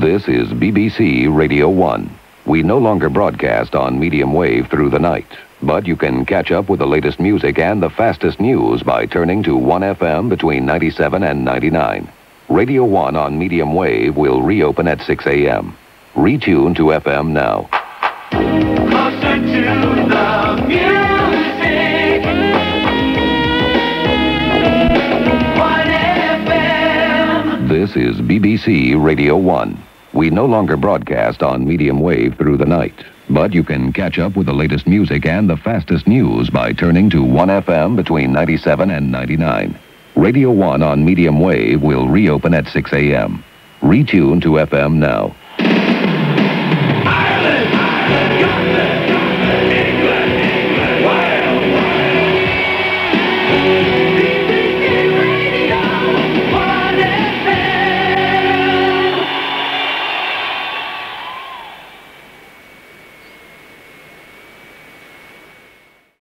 This is BBC Radio 1. We no longer broadcast on medium wave through the night, but you can catch up with the latest music and the fastest news by turning to 1FM between 97 and 99. Radio 1 on medium wave will reopen at 6 a.m. Retune to FM now. This is BBC Radio 1. We no longer broadcast on medium wave through the night, but you can catch up with the latest music and the fastest news by turning to 1FM between 97 and 99. Radio 1 on medium wave will reopen at 6 a.m. Retune to FM now.